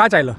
काय चाललं